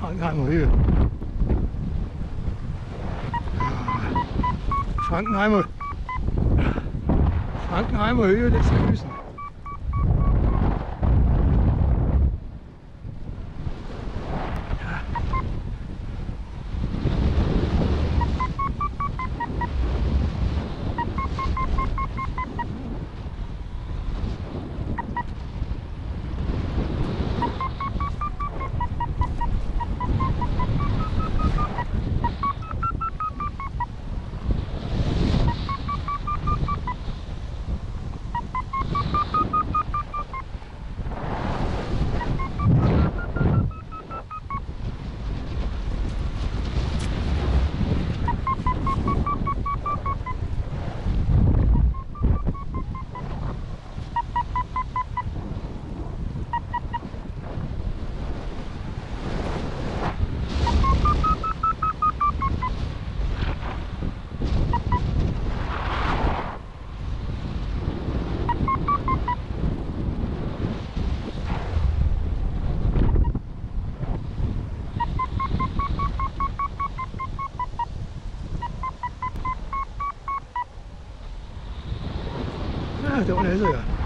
Frankenheimer Höhe. Frankenheimer, Frankenheimer Höhe lässt grüßen. Coba.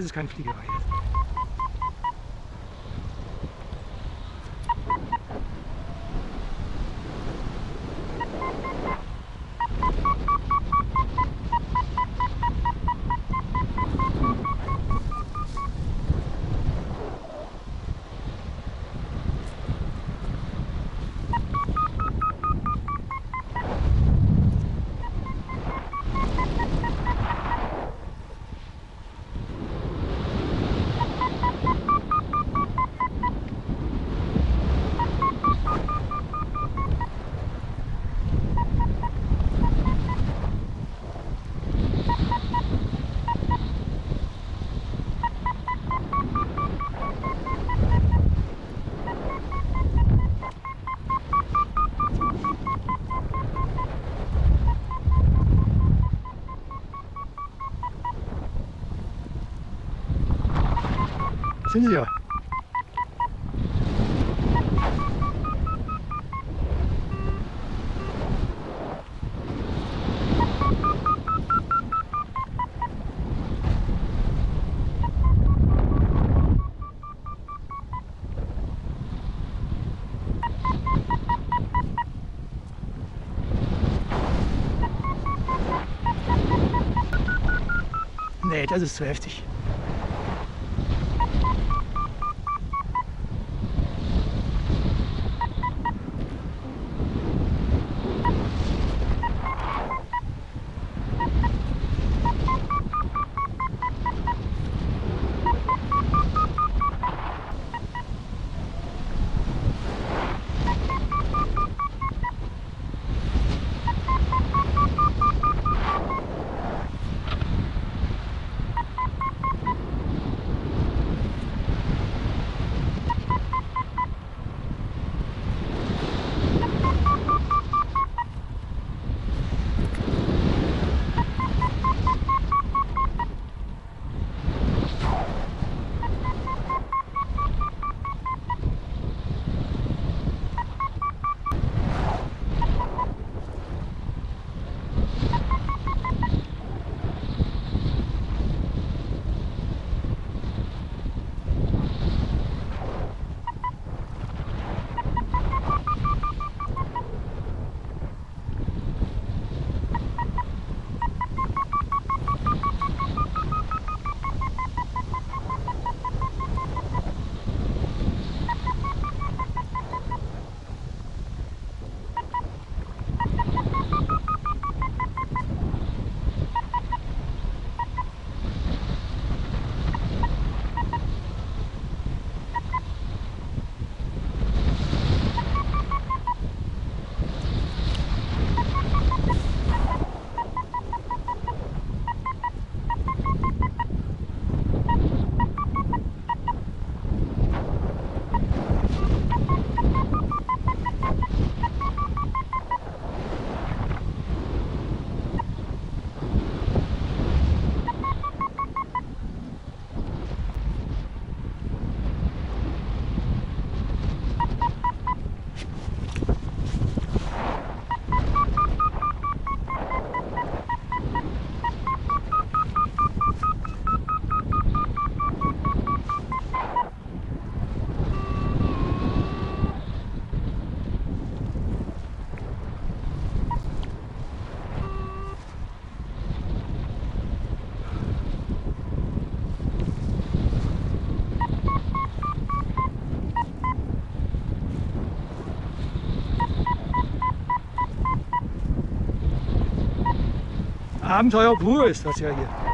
Das ist kein Fliegerei Sind sie ja. Nee, das ist zu heftig. Abenteuer pur ist das ja hier.